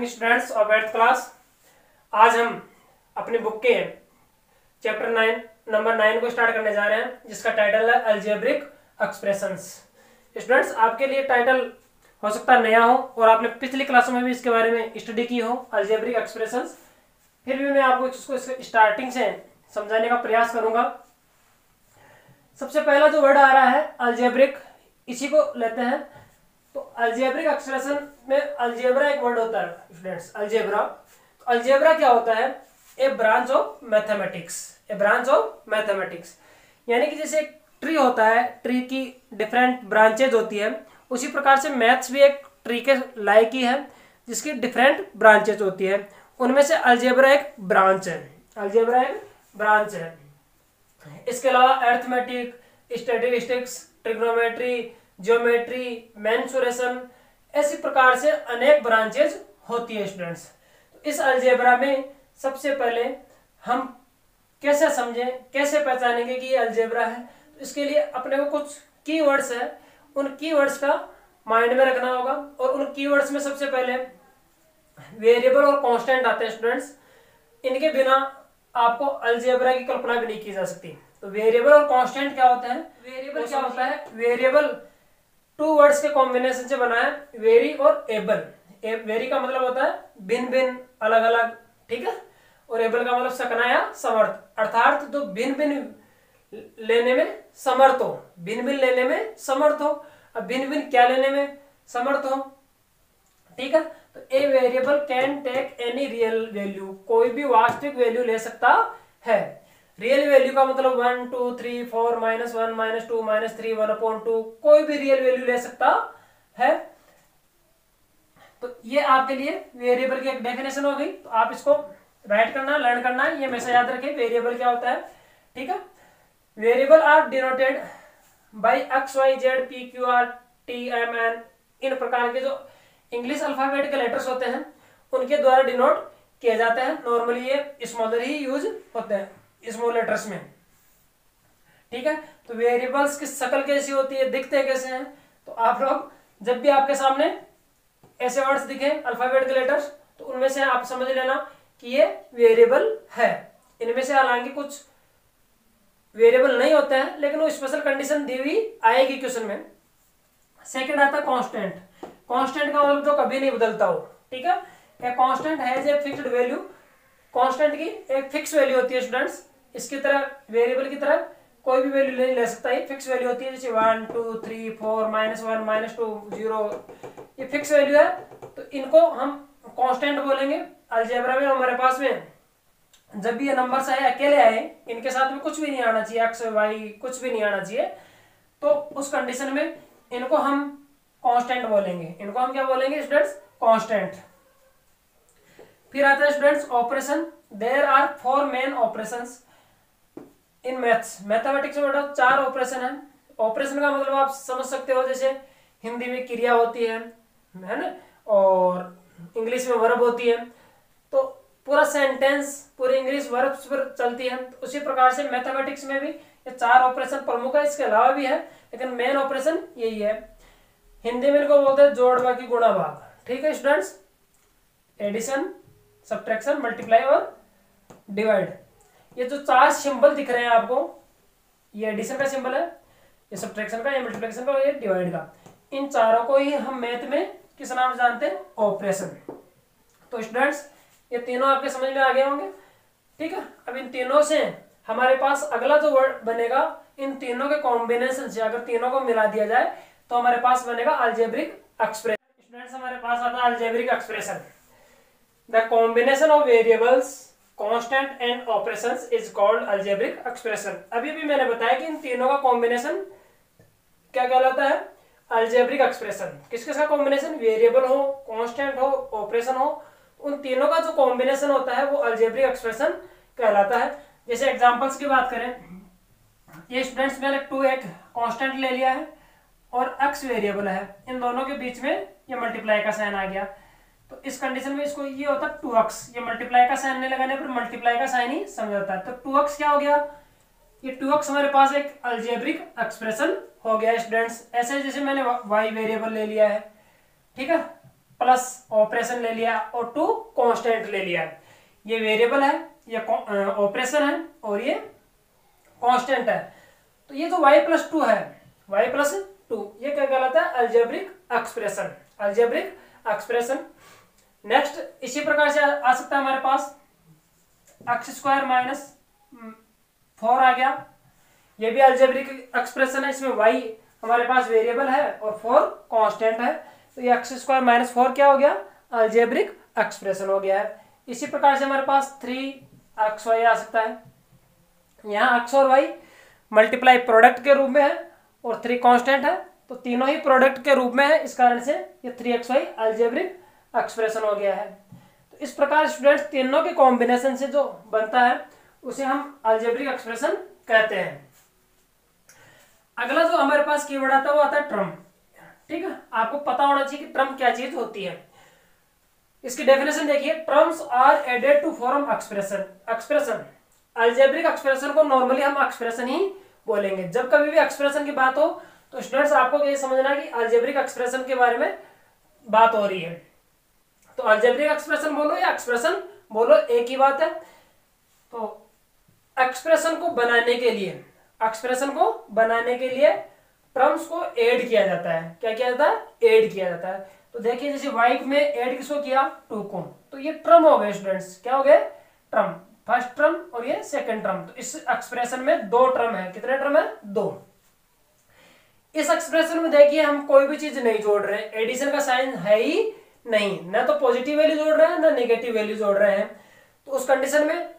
Morning students of eighth class. आज हम अपनी बुक के चैप्टर नाइन, नंबर नाइन को स्टार्ट करने जा रहे हैं, जिसका टाइटल है अल्जेब्रिक एक्सप्रेशंस। स्टूडेंट्स, आपके लिए टाइटल हो सकता है नया हो, और आपने पिछली क्लासों में भी इसके बारे में स्टडी की हो, अल्जेब्रिक एक्सप्रेशंस। फिर भी मैं आपको इसको स्टार्टिंग से समझाने का प्रयास करूँगा। सबसे पहला जो वर्ड आ रहा है, अल्जेब्रिक, इसी को लेते हैं तो अल्जेब्रिक एक्सप्रेशन में अल्जेब्रा एक वर्ड होता है स्टूडेंट्स अल्जेब्रा अल्जेब्रा क्या होता है? A branch of mathematics a branch of mathematics यानी कि जैसे एक ट्री होता है ट्री की डिफरेंट ब्रांचेज होती है, उसी प्रकार से मैथ्स भी एक ट्री के लायक ही है, जिसकी डिफरेंट ब्रांचेज होती है। उनमें से अल्जेब्रा एक ब्रांच है। अल्जेब्रा एक ब्रांच है। इसके अलावा arithmetic statistics trigonometry geometry mensuration ऐसी प्रकार से अनेक ब्रांचेज होती है स्टूडेंट्स तो इस अलजेब्रा में सबसे पहले हम कैसे समझें कैसे पहचानेंगे कि ये अलजेब्रा है? तो इसके लिए अपने को कुछ कीवर्ड्स है। उन कीवर्ड्स का माइंड में रखना होगा और उन कीवर्ड्स में सबसे पहले वेरिएबल और कांस्टेंट आते हैं स्टूडेंट्स इनके बिना आपको अलजेब्रा की कल्पना भी नहीं की जा सकती। तो वेरिएबल और कांस्टेंट क्या होता है? वेरिएबल क्या होता है? वेरिएबल टू वर्ड्स के कॉम्बिनेशन से बना है वेरी और एबल वेरी का मतलब होता है भिन्न भिन्न, अलग अलग, ठीक है? और एबल का मतलब सकना या समर्थ. अर्थात तो भिन्न भिन्न लेने में समर्थ हो. भिन्न भिन्न लेने में समर्थ हो. अब भिन्न भिन्न क्या लेने में समर्थ हो? ठीक है? तो a variable can take any real value कोई भी वास्तविक वैल्यू ले सकता है. रियल वैल्यू का मतलब one two three four minus one minus two minus three one upon two कोई भी रियल वैल्यू ले सकता है। तो ये आपके लिए वेरिएबल की एक डेफिनेशन हो गई। तो आप इसको राइट करना लर्न करना, ये हमेशा याद रखें वेरिएबल क्या होता है? ठीक है? Variable are denoted by X Y Z P Q R T M N इन प्रकार के जो इंग्लिश अल्फ़ाबेट के लेटर्स होते हैं, उनके द्वारा डिनोट किए जाते हैं। नॉर्मली ये स्मॉलर ही यूज़ होते हैं। स्मॉल लेटर्स में। ठीक है? तो वेरिएबल्स की शक्ल कैसी होती है, दिखते कैसे हैं? तो आप लोग, जब भी आपके सामने ऐसे वर्ड्स दिखे अल्फ़ाबेट के लेटर्स तो उनमें से आप समझ लेना कि ये वेरिएबल है। इनमें से हालाँकि कुछ वेरिएबल नहीं होते हैं, लेकिन वो स्पेशल कंडीशन दी हुई आएगी क्वेश्चन में। सेकेंड आता कॉन्स्टेंट कांस्टेंट का मतलब जो कभी नहीं बदलता हो ठीक है? Constant has a fixed value constant की एक फिक्स वैल्यू होती है स्टूडेंट्स इसकी तरह वेरिएबल की तरह कोई भी वैल्यू नहीं ले सकता। है फिक्स वैल्यू होती है, जैसे one two three four minus one minus two zero ये फिक्स वैल्यू है तो इनको हम कांस्टेंट बोलेंगे। अलजेब्रा में, हमारे पास में जब भी ये नंबर आए, अकेले आए, इनके साथ में कुछ भी नहीं आना चाहिए एक्स वाई कुछ भी नहीं आना चाहिए तो उस कंडीशन में इनको हम कांस्टेंट बोलेंगे। इनको हम क्या बोलेंगे स्टूडेंट्स कांस्टेंट फिर आता है students operation there are four main operation in maths mathematics में बेटा चार ऑपरेशन है। ऑपरेशन का मतलब आप समझ सकते हो, जैसे हिंदी में क्रिया होती है है ना? और इंग्लिश में वर्ब होती है। तो पूरा सेंटेंस पूरी इंग्लिश वर्ब पर चलती है। तो उसी प्रकार से मैथमेटिक्स में भी ये चार ऑपरेशन प्रमुख है। इसके अलावा भी है, लेकिन मेन ऑपरेशन यही है। हिंदी में इनको बोलते हैं जोड़ बाकी गुणा भाग। ठीक है स्टूडेंट्स एडिशन सब्ट्रैक्शन मल्टीप्लाई और डिवाइड ये जो चार सिंबल दिख रहे हैं आपको, ये एडिशन का सिंबल है, ये सब्ट्रैक्शन का, ये मल्टीप्लिकेशन का ये डिवाइड का। इन चारों को ही हम मैथ में किस नाम से जानते हैं? ऑपरेशन तो स्टूडेंट्स ये तीनों आपके समझ में आ गए होंगे। ठीक है? अब इन तीनों से हमारे पास अगला जो वर्ड बनेगा, इन तीनों के कॉम्बिनेशन से अगर तीनों को मिला दिया जाए तो हमारे पास बनेगा अल्जेब्रिक एक्सप्रेशन स्टूडेंट्स हमारे पास आता है algebraic expression the combination of variables constant and operations is called algebraic expression. अभी भी मैंने बताया कि इन तीनों का कॉम्बिनेशन क्या कहलाता है? अल्जेब्रिक एक्सप्रेशन किस किस का कॉम्बिनेशन वेरिएबल हो कांस्टेंट हो ऑपरेशन हो, उन तीनों का जो कॉम्बिनेशन होता है वो अल्जेब्रिक एक्सप्रेशन कहलाता है। जैसे एग्जांपल्स की बात करें, ये स्टूडेंट्स मैंने टू एक कांस्टेंट ले लिया है और एक्स वेरिएबल है। इन दोनों के बीच में ये मल्टीप्लाई का साइन आ गया। तो इस कंडीशन में इसको ये होता टू एक्स ये मल्टीप्लाई का साइन नहीं लगाने पर मल्टीप्लाई का साइन ही समझ आता है। तो टू एक्स क्या हो गया? ये टू एक्स हमारे पास एक अल्जेब्रिक एक्सप्रेशन हो गया स्टूडेंट्स ऐसे जैसे मैंने वाई वेरिएबल ले लिया है, ठीक है? प्लस ऑपरेशन ले लिया और टू कांस्टेंट ले लिया ये वेरिएबल है, ये ऑपरेशन है और ये कांस्टेंट है। तो ये जो y प्लस टू है, y प्लस टू ये क्या कहलाता है? Algebraic expression algebraic expression next इसी प्रकार से आ सकता है हमारे पास। एक्स स्क्वायर माइनस फोर आ गया। ये भी अल्जेब्रिक एक्सप्रेशन है, इसमें वाई हमारे पास वेरिएबल है और फोर कांस्टेंट है। तो ये एक्स स्क्वायर माइनस फोर क्या हो गया? अल्जेब्रिक एक्सप्रेशन हो गया है। इसी प्रकार से हमारे पास थ्री एक्स वाई आ सकता है। यहाँ एक्स और वाई मल्टीप्लाई प्रोडक्ट के रूप में है और थ्री कांस्टेंट है। तो तीनों ही प्रोडक्ट के रूप में है। इस कारण से ये three X Y algebraic expression हो गया है। तो इस प्रकार स्टूडेंट्स तीनों के कॉम्बिनेशन से जो बनता है, उसे हम अल्जेब्रिक एक्सप्रेशन कहते हैं। अगला जो हमारे पास कीवर्ड आता है, वो आता है ट्रम ठीक है? आपको पता होना चाहिए कि ट्रम क्या चीज़ होती है। इसकी डेफिनेशन देखिए terms are added to form expression expression algebraic expression को नॉर्मली हम एक्सप्रेशन ही बोलेंगे। जब कभी भी एक्सप्रेशन की बात हो तो स्टूडेंट्स आपको ये समझना कि अल्जेब्रिक एक्सप्रेशन के बारे में बात हो रही है। तो अल्जेब्रिक एक्सप्रेशन बोलो या एक्सप्रेशन बोलो, एक ही बात है। तो एक्सप्रेशन को बनाने के लिए एक्सप्रेशन को बनाने के लिए टर्म्स को ऐड किया जाता है। क्या किया जाता है? ऐड किया जाता है। तो देखिए, जैसे वाइक में ऐड किसको किया? टू को। तो ये ट्रम हो गए स्टूडेंट्स क्या हो गए? ट्रम फ़र्स्ट ट्रम और ये सेकंड ट्रम तो इस एक्सप्रेशन में दो ट्रम है। कितने ट्रम है? दो। इस एक्सप्रेशन में देखिए, हम कोई भी चीज़ नहीं जोड़ रहे। एडिशन का साइन है ही नहीं, ना तो पॉजिटिव वैल्यू जोड़ रहे हैं, ना नेगेटिव वैल्यू जोड़ रहे हैं। तो उस कंडीशन में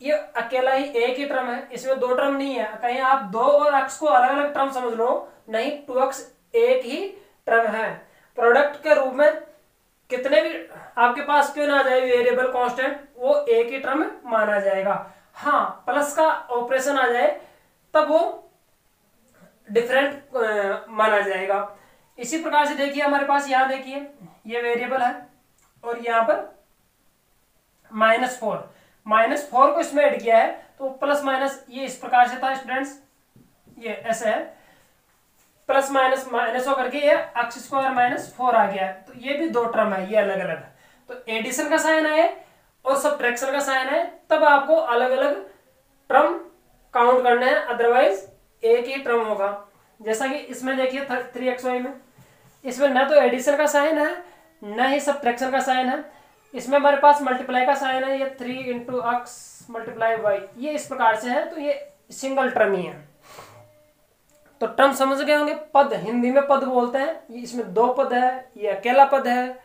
ये अकेला ही एक ही टर्म है, इसमें दो टर्म नहीं है। कहीं आप दो और अक्स को अलग अलग टर्म समझ लो, नहीं टू अक्स एक ही टर्म है। प्रोडक्ट के रूप में कितने भी, आपके पास क्यों ना आ जाए वेरिएबल कांस्टेंट वो एक ही टर्म माना जाएगा। हाँ प्लस का ऑपरेशन आ जाए, तब वो डिफरेंट माना जाएगा। इसी प्रकार से देखिए, हमारे पास यहाँ देखिए, ये वेरिएबल है, और यहाँ पर माइनस फोर माइनस फोर को इसमें ऐड किया है तो प्लस माइनस ये इस प्रकार से था स्टूडेंट्स ये ऐसे है। प्लस माइनस माइनस होकर के ये एक्स स्क्वायर माइनस फोर आ गया है। तो ये भी दो टर्म है, ये अलग अलग है। तो एडिशन का साइन आए और सब्ट्रैक्शन का साइन है तब आपको अलग अलग टर्म काउंट करने हैं अदरवाइज़ एक ही टर्म होगा। जैसा कि इसमें देखिए थ्री एक्स वाई में। इसमें न तो एडिशन का साइन है, न ही सब्ट्रैक्शन का साइन है। इसमें हमारे पास मल्टीप्लाई का साइन है, ये three into X multiply Y ये इस प्रकार से है तो ये सिंगल टर्म ही है। तो टर्म समझ गए होंगे? पद, हिंदी में पद बोलते हैं। ये इसमें दो पद है, ये अकेला पद है,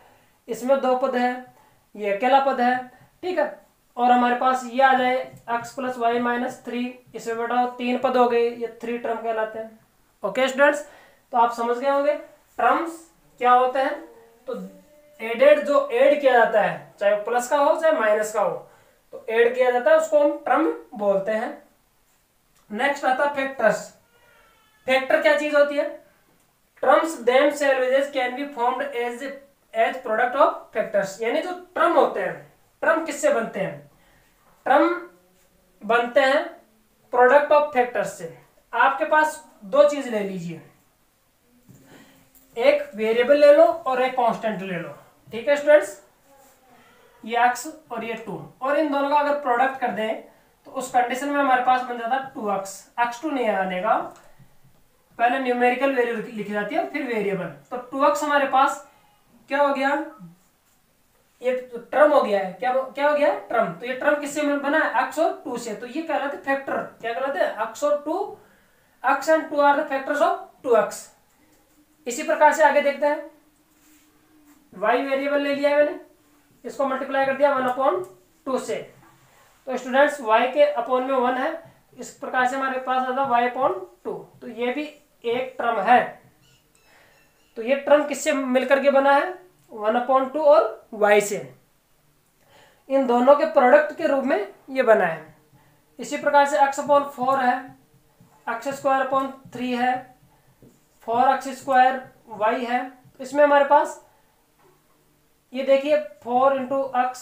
इसमें दो पद है, ये अकेला पद है, ठीक है? और हमारे पास ये आ जाए X plus Y minus three इसमें बेटा तीन पद हो गए, ये थ्री टर्म कहलाते हैं। ओके स्टूडेंट्स तो आप समझ गए होंगे? टर्म्स क्या होते हैं? तो एडेड जो एड किया जाता है, चाहे वो प्लस का हो, चाहे माइनस का हो तो एड किया जाता है, उसको हम टर्म बोलते हैं। नेक्स्ट आता है फैक्टर्स फैक्टर क्या चीज़ होती है? Terms themselves can be formed as as product of factors यानी जो ट्रम होते हैं ट्रम किससे बनते हैं? ट्रम बनते हैं प्रोडक्ट ऑफ़ फैक्टर्स से। आपके पास दो चीज़ ले लीजिए। एक वेरिएबल ले लो और एक कांस्टेंट ले लो। ठीक है स्टूडेंट्स ये एक्स और ये टू और इन दोनों का अगर प्रोडक्ट कर दें तो उस कंडीशन में हमारे पास बन जाता है टू एक्स एक्स टू नहीं आने का। पहले न्यूमेरिकल वैल्यू लिखी जाती है, फिर वेरिएबल तो टू एक्स हमारे पास क्या हो गया? ये ट्रम हो गया है। क्या क्या हो गया? ट्रम तो ये ट्रम किससे बना है? एक्स और टू से। तो ये कहलाते फैक्टर क्या कहलाते हैं? एक्स और two X and two are the factors of two X इसी प्रकार से आगे देखते हैं। वाई वेरिएबल ले लिया मैंने। इसको मल्टीप्लाई कर दिया वन अपॉन टू से। तो स्टूडेंट्स वाई के अपॉन में वन है। इस प्रकार से हमारे पास आता वाई अपॉन टू तो ये भी एक टर्म है। तो ये टर्म किससे मिलकर के बना है? वन अपॉन टू और वाई से। इन दोनों के प्रोडक्ट के रूप में ये बना है। इसी प्रकार से एक्स अपॉन फोर है। एक्स स्क्वायर अपॉन थ्री है। फोर एक्स स्क्वायर वाई है। इसमें हमारे पास, ये देखिए, four into X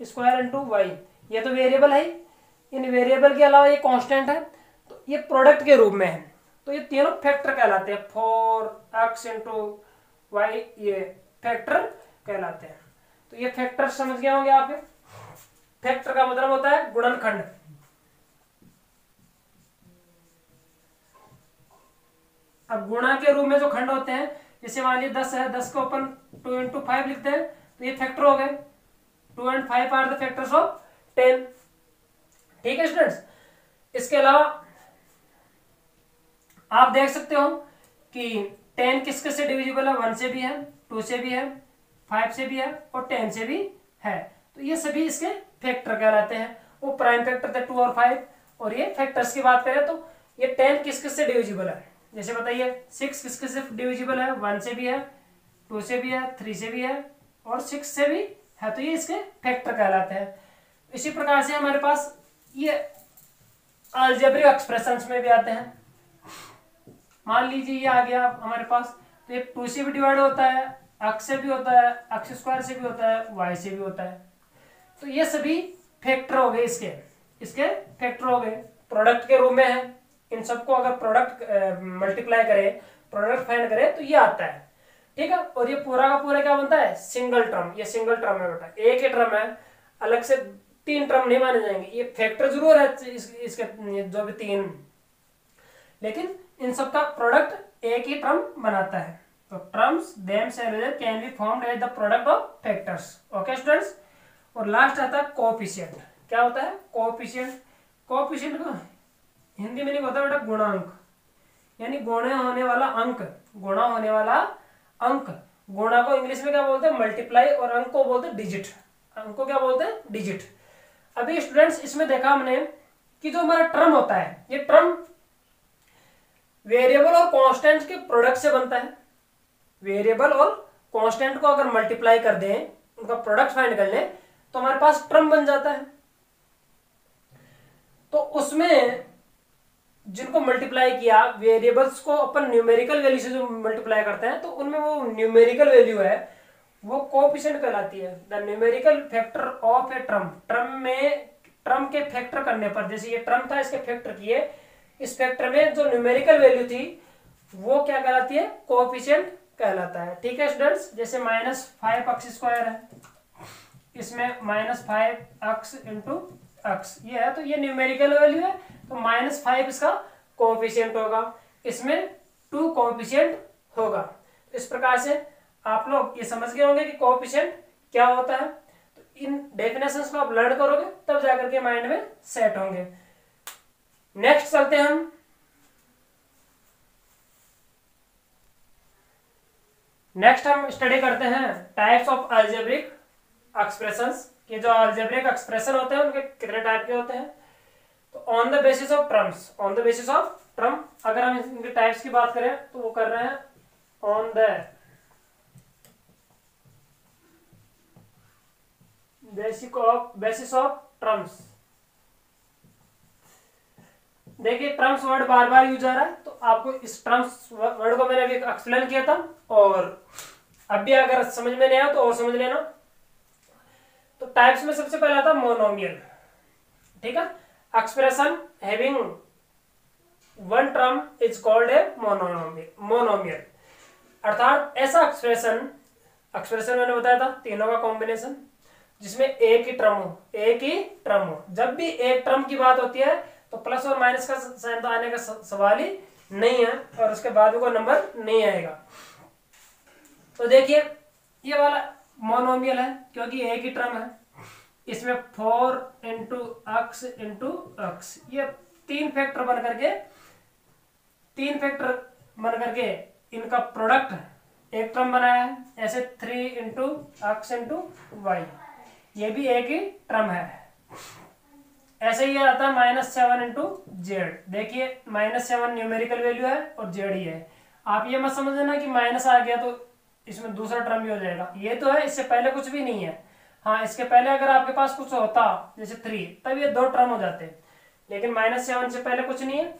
square into Y ये तो वेरिएबल है इन वेरिएबल के अलावा ये कांस्टेंट है। तो ये प्रोडक्ट के रूप में है। तो ये तीनों फैक्टर कहलाते हैं। फोर एक्स इंटू वाई ये फैक्टर कहलाते हैं। तो ये फैक्टर समझ गए होंगे आप? फैक्टर का मतलब होता है गुणनखंड। अब गुणा के रूप में जो खंड होते हैं, जैसे मान लीजिए दस है, दस को अपन टू इंटू फाइव लिखते हैं तो ये फैक्टर हो गए। Two and five are the factors of ten ठीक है स्टूडेंट्स इसके अलावा आप देख सकते हो कि टेन किस किस से डिविजिबल है? वन से भी है टू से भी है फाइव से भी है और टेन से भी है। तो ये सभी इसके फैक्टर कहलाते हैं। वो प्राइम फैक्टर थे टू और फाइव और ये फैक्टर्स की बात करें तो ये टेन किस किस से डिविजिबल है? जैसे बताइए सिक्स किसके किस से डिविजिबल है? वन से भी है टू से भी है थ्री से भी है, और सिक्स से भी है तो ये इसके फैक्टर कहलाते हैं। इसी प्रकार से हमारे पास ये अल्जेब्रिक एक्सप्रेशन में भी आते हैं। मान लीजिए ये आ गया हमारे पास तो ये टू से भी डिवाइड होता है एक्स से भी होता है एक्स स्क्वायर से भी होता है वाई से भी होता है। तो ये सभी फैक्टर हो गए इसके इसके फैक्टर हो गए। प्रोडक्ट के रूप में है। इन सबको अगर प्रोडक्ट मल्टीप्लाई करे प्रोडक्ट फाइंड करे तो ये आता है। ठीक है? और ये पूरा का पूरा क्या बनता है? सिंगल टर्म ये सिंगल टर्म है बेटा। एक ही टर्म है। अलग से तीन टर्म नहीं माने जाएँगे। ये फैक्टर ज़रूर है इस, इसके जो भी तीन। लेकिन इन सब का प्रोडक्ट एक ही टर्म बनाता है। तो terms them can be formed as the product of factors okay students और लास्ट आता है कोफिशियंट क्या होता है? कोफिशियंट कोफिशियंट को हिंदी में नहीं होता बेटा, गुणांक। यानी गुणे होने वाला अंक, गुणा होने वाला अंक। गुणा को इंग्लिश में क्या बोलते हैं? मल्टीप्लाई, और अंक को बोलते हैं डिजिट। अंक को क्या बोलते हैं? डिजिट। अभी स्टूडेंट्स इसमें देखा हमने कि जो हमारा टर्म होता है, ये टर्म वेरिएबल और कांस्टेंट के प्रोडक्ट से बनता है। वेरिएबल और कांस्टेंट को अगर मल्टीप्लाई कर दें, उनका प्रोडक्ट फाइंड कर लें तो हमारे पास टर्म बन जाता है। तो उसमें जिनको मल्टीप्लाई किया वेरिएबल्स को अपन न्यूमेरिकल वैल्यू से जो मल्टीप्लाई करते हैं तो उनमें वो न्यूमेरिकल वैल्यू है, वो कोपिशेंट कहलाती है। The numerical factor of a term term में ट्रम के फैक्टर करने पर, जैसे ये ट्रम था, इसके फैक्टर किए, इस फैक्टर में जो न्यूमेरिकल वैल्यू थी, वो क्या कहलाती है? कोपिशेंट कहलाता है। ठीक है स्टूडेंट्स जैसे माइनस फाइव अक्स स्क्वायर है। इसमें minus five X into X ये है तो ये न्यूमेरिकल वैल्यू है। तो माइनस फाइव इसका कोफिशियंट होगा। इसमें टू कोफिशियंट होगा। तो इस प्रकार से आप लोग ये समझ गए होंगे कि कोफिशियंट क्या होता है। तो इन डेफिनेशंस को आप लर्न करोगे, तब जाकर के माइंड में सेट होंगे। नेक्स्ट चलते हैं हम। नेक्स्ट हम स्टडी करते हैं टाइप्स ऑफ़ अल्जेब्रिक एक्सप्रेशंस कि जो अल्जेब्रिक एक्सप्रेशन होते हैं, उनके कितने टाइप के होते हैं? On the basis of terms on the basis of term अगर हम इनके टाइप्स की बात करें तो वो कर रहे हैं on the basic of basis of terms देखिए ट्रम्स वर्ड बार बार यूज़ आ रहा है तो आपको इस ट्रम्स वर्ड को मैंने अभी एक्सप्लेन किया था, और अभी अगर समझ में नहीं आया तो और समझ लेना। तो टाइप्स में सबसे पहला आता मोनोमियल ठीक है? Expression having one term is called a monomial monomial अर्थात ऐसा एक्सप्रेशन एक्सप्रेशन मैंने बताया था, तीनों का कॉम्बिनेशन जिसमें एक ही टर्म हो एक ही टर्म हो। जब भी एक टर्म की बात होती है तो प्लस और माइनस का साइन तो आने का सवाल ही नहीं है, और उसके बाद भी कोई नंबर नहीं आएगा। तो देखिए, ये वाला मोनोमियल है, क्योंकि एक ही टर्म है। इसमें four into X into X ये तीन फैक्टर बन करके, तीन फैक्टर बन करके इनका प्रोडक्ट एक टर्म बनाया है, ऐसे three into X into Y ये भी एक ही टर्म है। ऐसे ही आता है माइनस सेवन इंटू जेड देखिए माइनस सेवन न्यूमेरिकल वैल्यू है और जेड ही है। आप ये मत समझना कि माइनस आ गया तो इसमें दूसरा टर्म भी हो जाएगा। ये तो है, इससे पहले कुछ भी नहीं है। हाँ इसके पहले अगर आपके पास कुछ होता जैसे थ्री तब ये दो टर्म हो जाते। लेकिन माइनस सेवन से पहले कुछ नहीं है।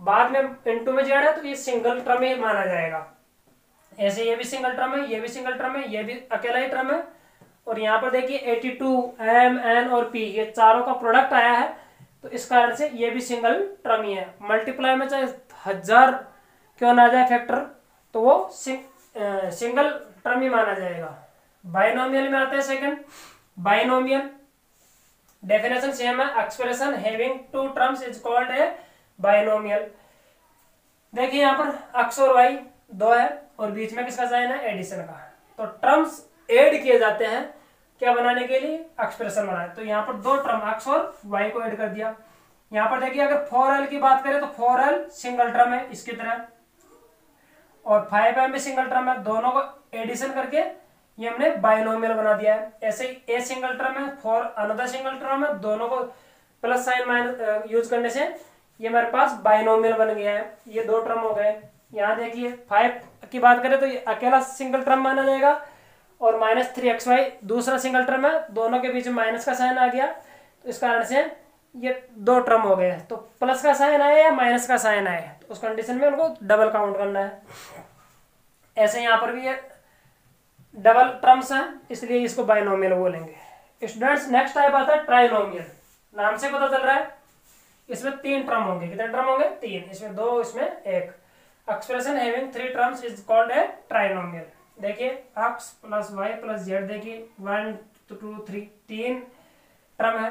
बाद में इंटू में जेड है तो ये सिंगल टर्म ही माना जाएगा। ऐसे ये भी सिंगल टर्म है ये भी सिंगल टर्म है ये भी अकेला ही टर्म है। और यहाँ पर देखिए 82 एम एन और पी ये चारों का प्रोडक्ट आया है। तो इस कारण से ये भी सिंगल टर्म ही है। मल्टीप्लाई में चाहे हज़ार क्यों ना जाए फैक्टर तो वो सिंग, सिंगल टर्म ही माना जाएगा। बाइनोमियल में आते हैं सेकंड बाइनोमियल डेफिनेशन सेम है expression having two terms is called a binomial देखिए यहाँ पर एक्स और वाई दो है और बीच में किसका साइन है? एडिशन का। तो टर्म्स ऐड किए जाते हैं क्या बनाने के लिए? एक्सप्रेशन बनाए तो यहाँ पर दो टर्म एक्स और वाई को ऐड कर दिया। यहाँ पर देखिए, अगर फोर एल की बात करें तो फोर एल सिंगल टर्म है, इसकी तरह। और फाइव एम भी सिंगल टर्म है, दोनों को एडिशन करके ये हमने बाइनोमियल बना दिया है। ऐसे ही ए सिंगल टर्म है फोर अनदर सिंगल टर्म है, दोनों को प्लस साइन माइनस यूज़ करने से ये हमारे पास बाइनोमियल बन गया है। ये दो टर्म हो गए। यहाँ देखिए फाइव की बात करें तो ये अकेला सिंगल टर्म माना जाएगा और माइनस थ्री एक्स वाई दूसरा सिंगल टर्म है, दोनों के बीच में माइनस का साइन आ गया। तो इस कारण से ये दो टर्म हो गए। तो प्लस का साइन आया या माइनस का साइन आया? तो उस कंडीशन में उनको डबल काउंट करना है। ऐसे यहाँ पर भी ये डबल टर्म्स हैं, इसलिए इसको बाइनोमियल बोलेंगे। स्टूडेंट्स नेक्स्ट टाइप आता है ट्राइनोमियल नाम से पता चल रहा है, इसमें तीन टर्म होंगे। कितने टर्म होंगे? तीन। इसमें दो, इसमें एक। Expression having three terms is called a trinomial देखिए x plus y plus z देखिए वन टू थ्री तीन टर्म है।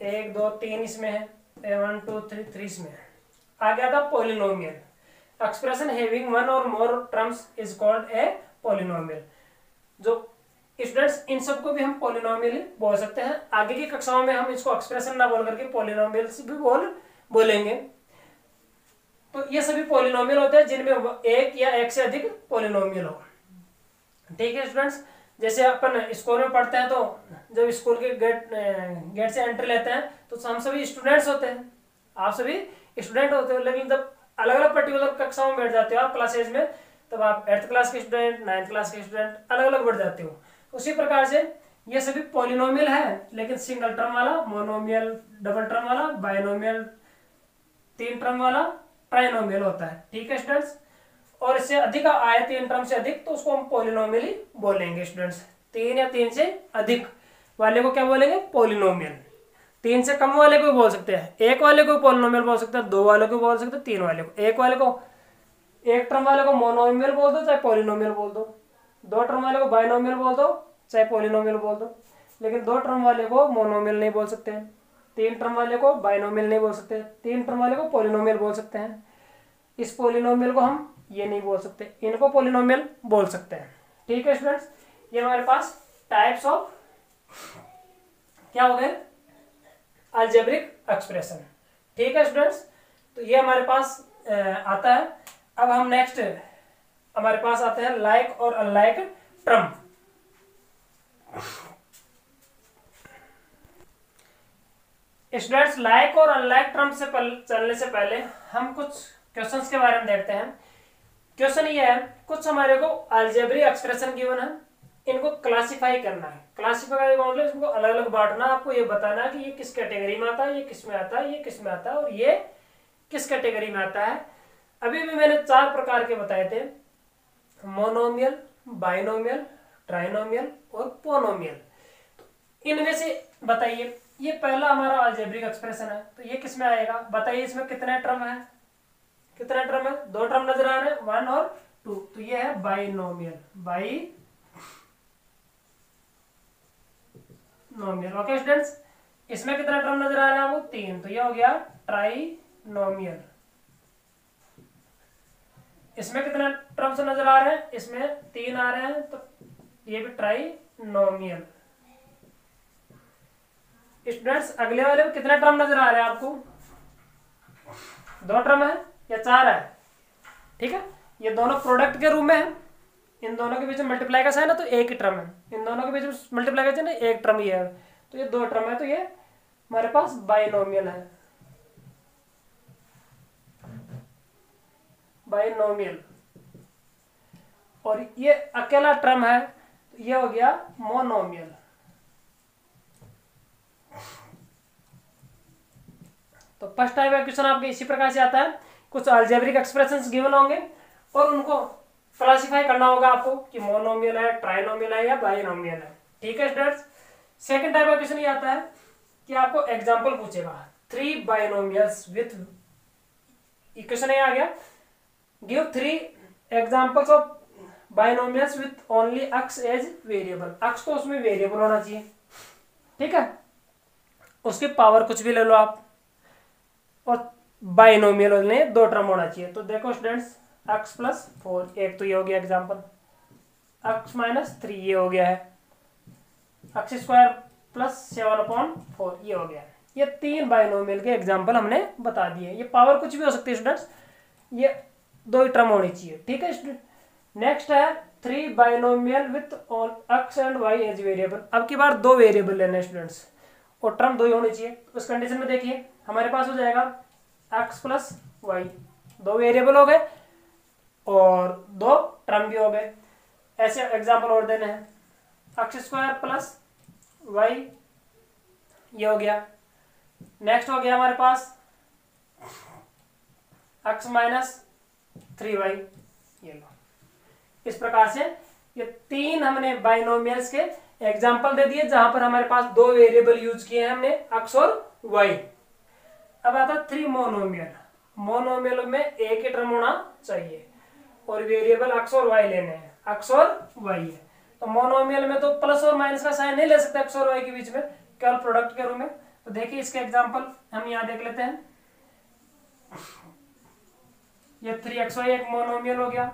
एक, दो, तीन इसमें है। वन टू थ्री थ्री इसमें है। आ गया था पोलिनोमियल एक्सप्रेशन हैविंग वन और more terms is called a polynomial जो स्टूडेंट्स इन सबको भी हम पोलिनोमियल बोल सकते हैं। आगे की कक्षाओं में हम इसको एक्सप्रेशन ना बोल करके पोलिनोमियल भी बोल, बोलेंगे। तो ये सभी पोलिनोमियल होते हैं, जिनमें एक या एक से अधिक पोलिनोमियल हो। ठीक है स्टूडेंट्स जैसे अपन स्कूल में पढ़ते हैं तो जब स्कूल के गेट गेट से एंट्री लेते हैं तो हम सभी स्टूडेंट्स होते हैं। आप सभी स्टूडेंट होते हो, लेकिन जब अलग अलग पर्टिकुलर कक्षाओं में बैठ जाते हो, आप क्लासेज में तब आप एट्थ क्लास के स्टूडेंट, नाइन्थ क्लास के स्टूडेंट अलग अलग बैठ जाते हो। उसी प्रकार से ये सभी पोलिनोमियल है, लेकिन सिंगल टर्म वाला मोनोमियल डबल टर्म वाला बायनोमियल तीन टर्म वाला ट्राइनोमियल होता है। ठीक है स्टूडेंट्स और इससे अधिक आए तीन टर्म से अधिक तो उसको हम पोलिनोमियल ही बोलेंगे स्टूडेंट्स तीन या तीन से अधिक वाले को क्या बोलेंगे? पोलिनोमियल तीन से कम वाले को बोल सकते हैं। एक वाले को पोलिनोमियल बोल सकते हैं, दो वाले को बोल सकते हैं, तीन वाले को। एक वाले को एक टर्म वाले को मोनोमियल बोल दो, चाहे पोलिनोमियल बोल दो। दो टर्म वाले को बाइनोमियल बोल दो, चाहे पोलिनोमियल बोल दो। लेकिन दो टर्म वाले को मोनोमियल नहीं बोल सकते। हैं तीन टर्म वाले को बाइनोमियल नहीं बोल सकते। तीन टर्म वाले को पोलिनोमियल बोल सकते हैं। इस पोलिनोमियल को हम ये नहीं बोल सकते। इनको पोलिनोमियल बोल सकते हैं। ठीक है स्टूडेंट्स ये हमारे पास टाइप्स ऑफ़ क्या हो गए? अल्जेब्रिक एक्सप्रेशन ठीक है स्टूडेंट्स तो ये हमारे पास आता है। अब हम नेक्स्ट हमारे पास आते हैं लाइक और अनलाइक ट्रम स्टूडेंट्स लाइक और अनलाइक ट्रंप से चलने से पहले हम कुछ क्वेश्चंस के बारे में देखते हैं। क्वेश्चन ये है, कुछ हमारे को अल्जेबरी एक्सप्रेशन गिवन है। इनको क्लासिफाई करना है। क्लासिफाई का मतलब इसको अलग अलग बांटना आपको ये बताना है कि ये किस कैटेगरी में आता है, ये किसमें आता है, ये किसमें आता है और ये किस कैटेगरी में आता है। अभी भी मैंने चार प्रकार के बताए थे। मोनोमियल, बाइनोमियल, ट्राइनोमियल और पोनोमियल। तो इनमें से बताइए, ये पहला हमारा अल्जेब्रिक एक्सप्रेशन है तो ये किसमें आएगा? बताइए इसमें कितने ट्रम है? कितने ट्रम है? दो ट्रम नज़र आ रहे हैं, वन और टू। तो ये है binomial. Binomial okay, students, इसमें कितना ट्रम नज़र आ रहा है वो? तीन। तो ये हो गया ट्राइनोमियल। इसमें कितने ट्रम्स नज़र आ रहे हैं? इसमें तीन आ रहे हैं तो ये भी ट्राइनोमियल स्टूडेंट्स अगले वाले में कितने ट्रम नज़र आ रहे हैं आपको? दो ट्रम है या चार है? ठीक है? ये दोनों प्रोडक्ट के रूप में है। इन दोनों के बीच में मल्टीप्लाई का साइन है तो एक ही ट्रम है। इन दोनों के बीच में मल्टीप्लाई का साइन है, एक ट्रम ही है। तो ये दो ट्रम है तो ये हमारे पास बाइनोमियल है। बाइनोमियल और ये अकेला ट्रम है तो ये हो गया मोनोमियल तो फ़र्स्ट टाइप का क्वेश्चन आपके इसी प्रकार से आता है। कुछ अल्जेब्रिक एक्सप्रेशन गिवन होंगे, और उनको क्लासिफाई करना होगा आपको कि मोनोमियल है ट्राइनोमियल है या बाइनोमियल है। ठीक है स्टूडेंट्स सेकंड टाइप का क्वेश्चन ये आता है कि आपको एग्जांपल पूछेगा। थ्री बाइनोमियल्स विथ इक्वेशन ये आ गया। Give three examples of binomials with only x as variable x तो उसमें वेरिएबल होना चाहिए। ठीक है? उसकी पावर कुछ भी ले लो आप। और बाइनोमियल में दो टर्म होना चाहिए। तो देखो स्टूडेंट्स एक्स प्लस फोर एक तो ये हो गया एग्जांपल एक्स माइनस थ्री ये हो गया है। X square plus seven upon four ये हो गया ये तीन बाइनोमियल के एग्ज़ाम्पल हमने बता दिए ये पावर कुछ भी हो सकती है स्टूडेंट्स ये दो ही टर्म होनी चाहिए, ठीक है स्टूडेंट नेक्स्ट है three binomial with x and y as variable अब की बार दो वेरिएबल लेने स्टूडेंट्स और टर्म दो ही होनी चाहिए। उस कंडीशन में देखिए, हमारे पास हो जाएगा एक्स प्लस वाई दो वेरिएबल हो गए और दो टर्म भी हो गए। ऐसे एग्ज़ाम्पल और देने हैं। एक्स स्क्वायर प्लस वाई ये हो गया। नेक्स्ट हो गया हमारे पास एक्स माइनस थ्री वाई ये लो। इस प्रकार से ये तीन हमने बाइनोमियल्स के एग्ज़ाम्पल दे दिए, जहाँ पर हमारे पास दो वेरिएबल यूज़ किए हैं हमने अक्स और वाई अब आता थ्री मोनोमियल। मोनोमियल में एक ही टर्म होना चाहिए, और वेरिएबल अक्स और वाई लेने हैं। अक्स और वाई है। तो मोनोमियल में तो प्लस और माइनस का साइन नहीं ले सकते अक्स और वाई के बीच में, केवल प्रोडक्ट के रूप में। तो देखिए इसके एग्ज़ाम्पल हम यहाँ देख लेते हैं। ये थ्री एक्स वाई एक मोनोमियल हो गया।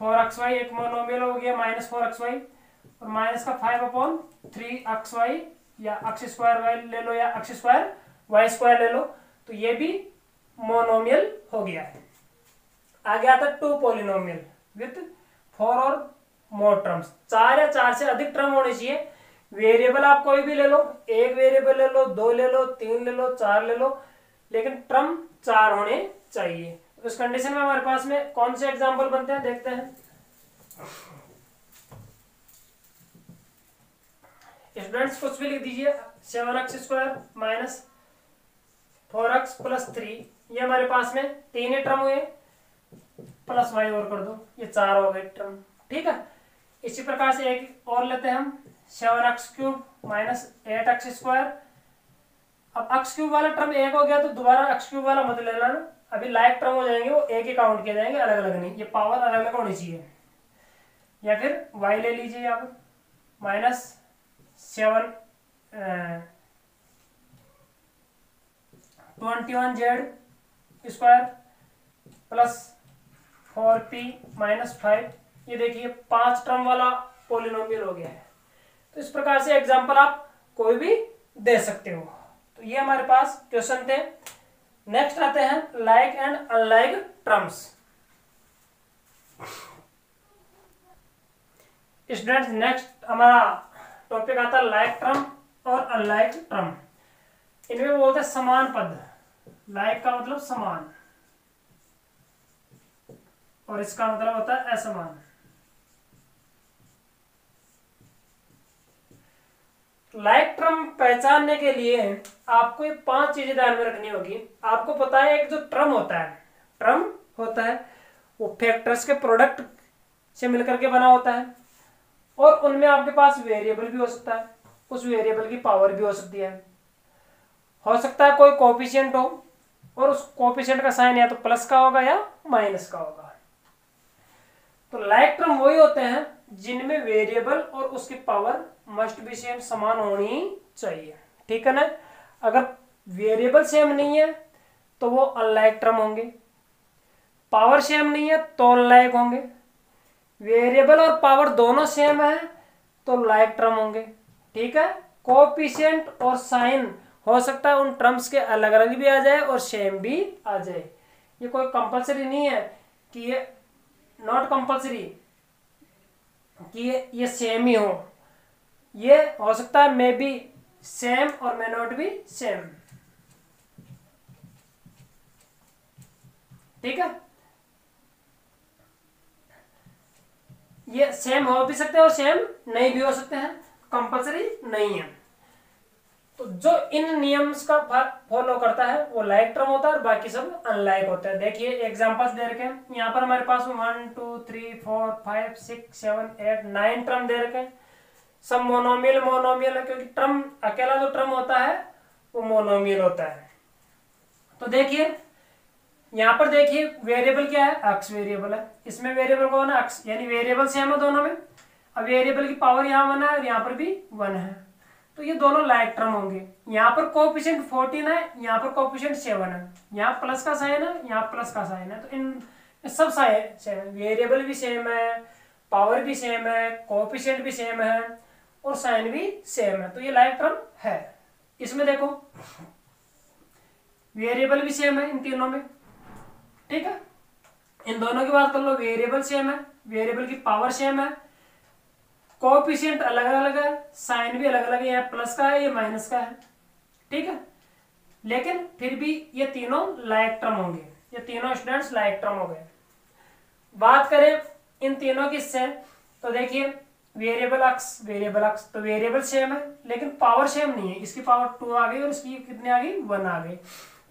फोर एक्स वाई एक मोनोमियल हो गया माइनस फोर एक्स वाई और माइनस का five upon three x y या अक्स स्क्वायर वाई ले लो या अक्स स्क्वायर वाई स्क्वायर ले लो तो ये भी मोनोमियल हो गया है। आ गया था टू पोलिनोमियल विथ फोर और मोर टर्म्स चार या चार से अधिक टर्म होने चाहिए। वेरिएबल आप कोई भी ले लो, एक वेरिएबल ले लो, दो ले लो, तीन ले लो, चार ले लो, लेकिन टर्म चार होने चाहिए। उस कंडीशन में हमारे पास में कौन से एग्ज़ाम्पल बनते हैं? देखते हैं। स्टूडेंट्स कुछ भी लिख दीजिए। Seven x square minus four x plus three ये हमारे पास में तीन ही टर्म हुए। प्लस वाई और कर दो। ये चार हो गए टर्म ठीक है? इसी प्रकार से एक और लेते हैं हम। Seven x cube minus eight x square अब एक्स क्यूब वाला टर्म एक हो गया तो दोबारा एक्स क्यूब वाला मत लेना। अभी लाइक टर्म हो जाएँगे, वो एक ही काउंट किए जाएँगे अलग अलग नहीं। ये पावर अलग अलग होनी चाहिए। या फिर वाई ले लीजिए आप minus seven twenty one z square plus four p minus five ये देखिए, पाँच टर्म वाला पोलिनोमियल हो गया है। तो इस प्रकार से एग्जांपल आप कोई भी दे सकते हो। तो ये हमारे पास क्वेश्चन थे। नेक्स्ट आते हैं like and unlike terms students next हमारा टॉपिक आता है लाइक ट्रम और अनलाइक ट्रम इनमें बोलते हैं समान पद। लाइक का मतलब समान। और इसका मतलब होता है असमान। लाइक ट्रम पहचानने के लिए आपको ये पाँच चीज़ें ध्यान में रखनी होगी। आपको पता है एक जो ट्रम होता है, ट्रम होता है, वो फैक्टर्स के प्रोडक्ट से मिलकर के बना होता है और उनमें आपके पास वेरिएबल भी हो सकता है, उस वेरिएबल की पावर भी हो सकती है। हो सकता है कोई कॉपिशियंट हो और उस कोफिशियंट का साइन या तो प्लस का होगा या माइनस का होगा। तो लाइक ट्रम वही होते हैं जिनमें वेरिएबल और उसकी पावर मस्ट बी सेम समान होनी चाहिए। ठीक है ना? अगर वेरिएबल सेम नहीं है तो वो अनलाइक टर्म होंगे। पावर सेम नहीं है तो अनलाइक होंगे। वेरिएबल और पावर दोनों सेम है तो लाइक टर्म होंगे। ठीक है? कोपिशियंट और साइन हो सकता है उन टर्म्स के अलग अलग भी आ जाए और सेम भी आ जाए। ये कोई कंपलसरी नहीं है कि ये नॉट कंपलसरी कि ये ये सेम ही हो। ये हो सकता है मे बी सेम और मे नॉट बी सेम ठीक है? ये सेम हो भी सकते हैं और सेम नहीं भी हो सकते हैं। कंपलसरी नहीं है। तो जो इन नियम्स का फॉलो करता है, वो लाइक टर्म होता है और बाकी सब अनलाइक होता है। देखिए एग्जांपल्स दे रखे हैं। यहाँ पर हमारे पास one two three four five six seven eight nine term दे रखे हैं। सब मोनोमियल मोनोमियल है, क्योंकि ट्रम अकेला जो ट्रम होता है, वो मोनोमियल होता है। तो देखिए, यहाँ पर देखिए वेरिएबल क्या है? अक्स वेरिएबल है। इसमें वेरिएबल कौन है? अक्स यानी वेरिएबल सेम है दोनों में। अब वेरिएबल की पावर यहाँ वन है और यहाँ पर भी वन है। तो ये दोनों लाइक टर्म होंगे। यहाँ पर कोपिशेंट फोर्टीन है, यहाँ पर कोपिशेंट सेवन है। यहाँ प्लस का साइन है, यहाँ प्लस का साइन है। तो इन सब साइन वेरिएबल भी सेम है पावर भी सेम है कोपिशेंट भी सेम है, और साइन भी सेम है। तो ये लाइक टर्म है। इसमें देखो वेरिएबल भी सेम है इन तीनों में। ठीक है? इन दोनों की बात कर लो वेरिएबल सेम है वेरिएबल की पावर सेम है कोपिशियंट अलग अलग है साइन भी अलग अलग है प्लस का है, ये माइनस का है, ठीक है? लेकिन फिर भी ये तीनों लाइक टर्म होंगे, ये तीनों स्टूडेंट्स लाइक टर्म हो गए। बात करें इन तीनों की सेम तो देखिए वेरिएबल अक्स वेरिएबल अक्स तो वेरिएबल सेम है, लेकिन पावर सेम नहीं है, इसकी पावर टू आ गई और इसकी कितनी आ गई? वन आ गई।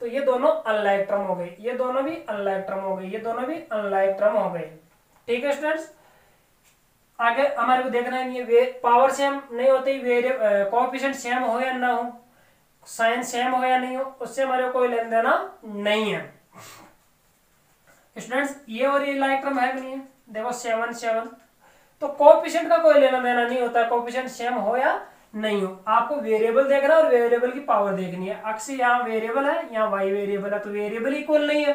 तो ये दोनों अनलाइक टर्म हो गए, ये दोनों भी अनलाइक टर्म हो गए, ये दोनों भी अनलाइक टर्म हो गए, ठीक है स्टूडेंट्स आगे हमारे को देखना है ये पावर सेम नहीं होती कोएफिशिएंट सेम हो या ना हो साइन सेम हो या नहीं हो, उससे हमारे कोई लेन देना नहीं है। स्टूडेंट्स ये और ये लाइक टर्म है नहीं है? देखो सेवन सेवन तो कोएफिशिएंट का कोई लेना देना नहीं होता कोएफिशिएंट सेम हो या नहीं हो। आपको वेरिएबल देखना और वेरिएबल की पावर देखनी है। अक्स यहाँ वेरिएबल है, यहाँ वाई वेरिएबल है तो वेरिएबल इक्वल नहीं है।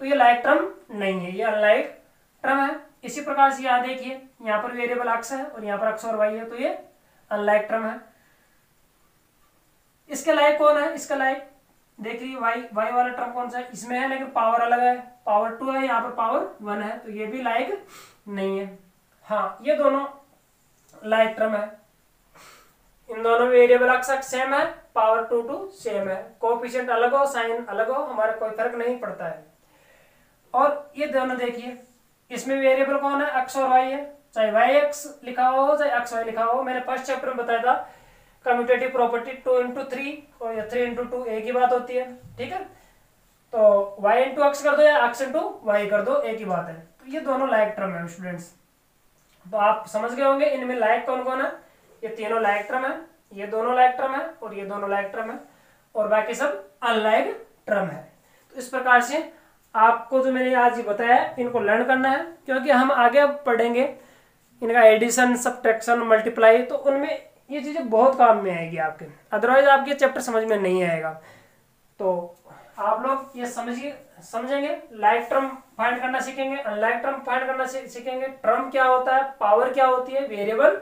तो ये लाइक टर्म नहीं है, ये अनलाइक टर्म है। इसी प्रकार से यहाँ देखिए यहाँ पर वेरिएबल अक्स है और यहाँ पर अक्स और वाई है तो ये अनलाइक टर्म है। इसके लायक कौन है? इसका लायक देखिए वाई वाई वाला टर्म कौन सा है? इसमें है, लेकिन पावर अलग है। पावर टू है, यहाँ पर पावर वन है तो ये भी लायक नहीं है। हाँ ये दोनों लाइक टर्म है। इन दोनों वेरिएबल अक्स सेम है पावर टू टू सेम है। कोफिशियंट अलग हो, साइन अलग हो, हमारा कोई फ़र्क नहीं पड़ता है। और ये दोनों देखिए इसमें वेरिएबल कौन है? एक्स और वाई है। चाहे वाई एक्स लिखा हो, चाहे एक्स वाई लिखा हो, मैंने फ़र्स्ट चैप्टर में बताया था commutative property two into three और या थ्री इंटू टू एक ही बात होती है, ठीक है? तो वाई इंटू एक्स कर दो या एक्स इंटू वाई कर दो एक ही बात है। तो ये दोनों लाइक टर्म है स्टूडेंट्स तो आप समझ गए होंगे, इनमें लाइक कौन कौन है? ये तीनों लाइक टर्म है, ये दोनों लाइक टर्म है और ये दोनों लाइक टर्म है, और बाकी सब अनलाइक टर्म है। तो इस प्रकार से आपको जो मैंने आज ये बताया, इनको लर्न करना है, क्योंकि हम आगे अब पढ़ेंगे, इनका एडिशन सब्ट्रैक्शन मल्टीप्लाई तो उनमें ये चीज़ें बहुत काम में आएगी आपके। अदरवाइज़ आपके चैप्टर समझ में नहीं आएगा। तो आप लोग ये समझिए, समझेंगे लाइक टर्म फाइंड करना सीखेंगे अनलाइक टर्म फाइंड करना सीखेंगे टर्म क्या होता है पावर क्या होती है वेरिएबल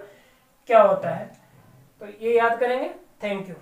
क्या होता है। तो ये याद करेंगे। Thank you